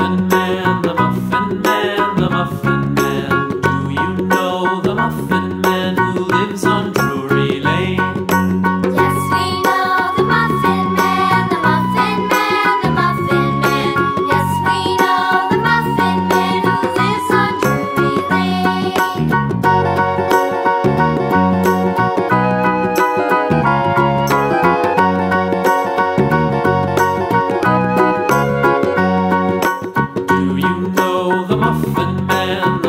and muffin man.